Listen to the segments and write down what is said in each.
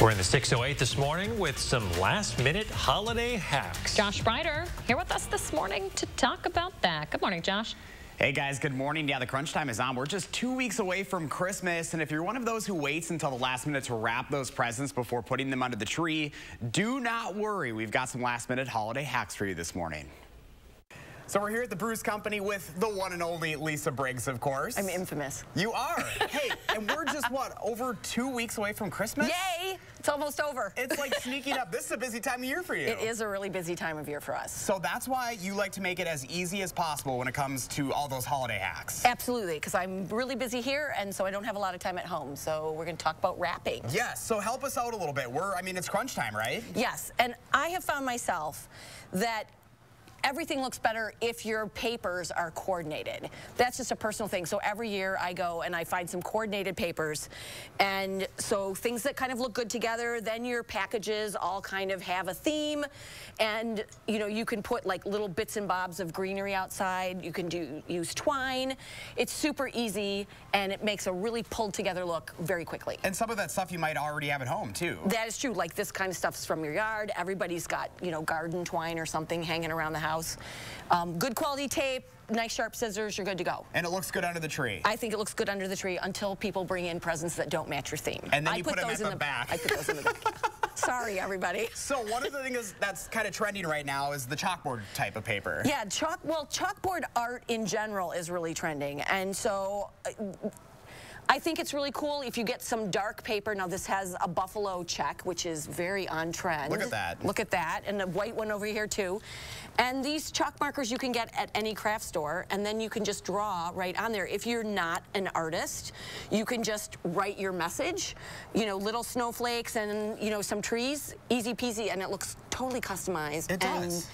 We're in the 608 this morning with some last-minute holiday hacks. Josh Spreiter here with us this morning to talk about that. Good morning, Josh. Hey guys, good morning. Yeah, the crunch time is on. We're just two weeks away from Christmas, and if you're one of those who waits until the last minute to wrap those presents before putting them under the tree, do not worry. We've got some last minute holiday hacks for you this morning. So we're here at the Bruce Company with the one and only Lisa Briggs, of course. I'm infamous. You are. hey, and we're just, what, over two weeks away from Christmas? Yay! It's almost over. It's like sneaking up. This is a busy time of year for you. It is a really busy time of year for us. So that's why you like to make it as easy as possible when it comes to all those holiday hacks. Absolutely, because I'm really busy here, and so I don't have a lot of time at home. So we're going to talk about wrapping. Yes, so help us out a little bit. We're, I mean, it's crunch time, right? Yes, and I have found myself that everything looks better if your papers are coordinated. That's just a personal thing. So every year I go and I find some coordinated papers. And so things that kind of look good together, then your packages all kind of have a theme. And, you know, you can put like little bits and bobs of greenery outside. You can do use twine. It's super easy and it makes a really pulled together look very quickly. And some of that stuff you might already have at home too. That is true. Like this kind of stuff's from your yard. Everybody's got, you know, garden twine or something hanging around the house house. Um, good quality tape, nice sharp scissors, you're good to go. And it looks good under the tree. I think it looks good under the tree until people bring in presents that don't match your theme. And then I you put, put those in the, the back. I put those in the back. Sorry, everybody. So one of the things that's kind of trending right now is the chalkboard type of paper. Yeah, chalk. Well, chalkboard art in general is really trending, and so. Uh, I think it's really cool if you get some dark paper. Now this has a buffalo check, which is very on trend. Look at that. Look at that. And a white one over here too. And these chalk markers you can get at any craft store and then you can just draw right on there. If you're not an artist, you can just write your message, you know, little snowflakes and, you know, some trees, easy peasy, and it looks totally customized. It does.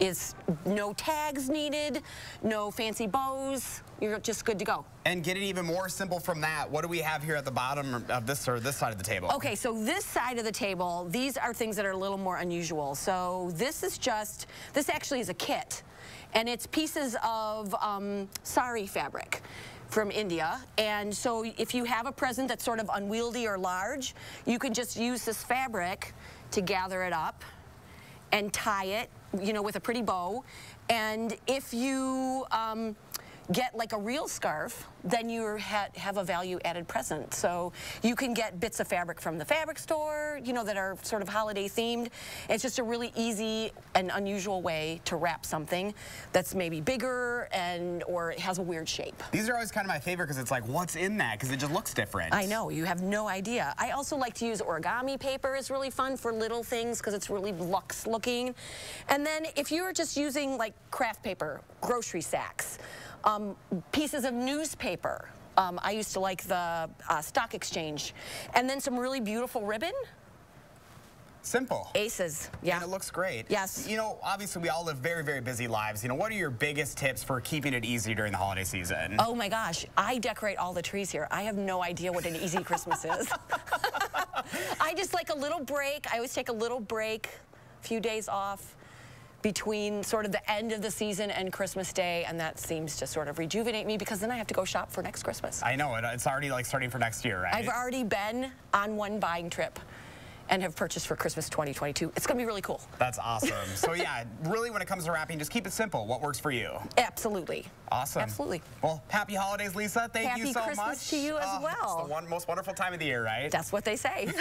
Is no tags needed, no fancy bows. You're just good to go. And get it even more simple from that. What do we have here at the bottom of this or this side of the table? Okay, so this side of the table, these are things that are a little more unusual. So this is just, this actually is a kit. And it's pieces of um, sari fabric from India. And so if you have a present that's sort of unwieldy or large, you can just use this fabric to gather it up and tie it, you know, with a pretty bow. And if you um, get like a real scarf, then you ha have a value added present. So you can get bits of fabric from the fabric store, you know, that are sort of holiday themed. It's just a really easy and unusual way to wrap something that's maybe bigger and or it has a weird shape. These are always kind of my favorite because it's like, what's in that? Because it just looks different. I know, you have no idea. I also like to use origami paper. It's really fun for little things because it's really luxe looking. And then if you're just using like craft paper, grocery sacks, um, pieces of newspaper. Um, I used to like the uh, stock exchange. And then some really beautiful ribbon. Simple. Aces, yeah. And it looks great. Yes. You know, obviously we all live very, very busy lives. You know, what are your biggest tips for keeping it easy during the holiday season? Oh my gosh, I decorate all the trees here. I have no idea what an easy Christmas is. I just like a little break. I always take a little break, a few days off between sort of the end of the season and Christmas Day, and that seems to sort of rejuvenate me because then I have to go shop for next Christmas. I know, it's already like starting for next year, right? I've already been on one buying trip and have purchased for Christmas 2022. It's going to be really cool. That's awesome. so yeah, really when it comes to wrapping, just keep it simple. What works for you? Absolutely. Awesome. Absolutely. Well, happy holidays, Lisa. Thank happy you so Christmas much. to you as uh, well. It's the one, most wonderful time of the year, right? That's what they say.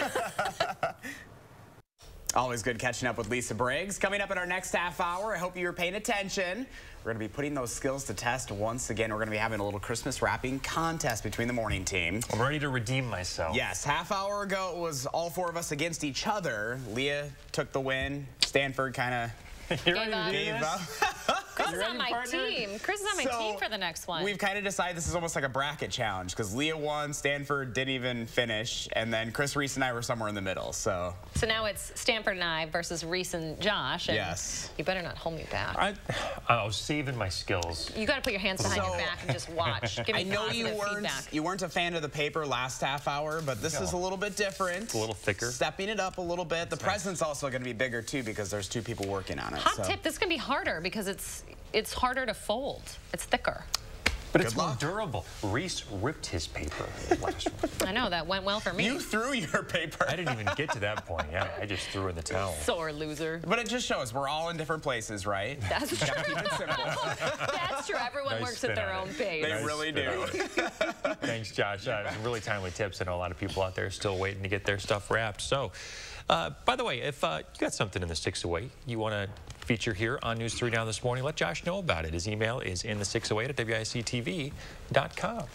Always good catching up with Lisa Briggs. Coming up in our next half hour, I hope you're paying attention. We're going to be putting those skills to test once again. We're going to be having a little Christmas wrapping contest between the morning team. I'm ready to redeem myself. Yes, half hour ago it was all four of us against each other. Leah took the win. Stanford kind of Gave up. Gave up. Chris is on my partner? team. Chris is on my so team for the next one. We've kind of decided this is almost like a bracket challenge because Leah won, Stanford didn't even finish, and then Chris Reese and I were somewhere in the middle. So so now it's Stanford and I versus Reese and Josh. And yes. You better not hold me back. I, I was saving my skills. You got to put your hands behind so, your back and just watch. Give me I know you weren't feedback. you weren't a fan of the paper last half hour, but this no. is a little bit different. a little thicker. Stepping it up a little bit. The present's also going to be bigger too because there's two people working on it. Hot so. tip: This can be harder because it's it's harder to fold. It's thicker. But it's more durable. Reese ripped his paper last one. I know, that went well for me. You threw your paper. I didn't even get to that point. Yeah, I just threw in the towel. Sore loser. But it just shows we're all in different places, right? That's true. Keep it simple. That's true. Everyone Nice works at their own it. pace. They Nice really do. Thanks, Josh. Uh, some really timely tips. I know a lot of people out there are still waiting to get their stuff wrapped. So, uh, by the way, if uh, you got something in the 608 you want to feature here on News 3 Now this morning, let Josh know about it. His email is in the 608 at WISCTV.com.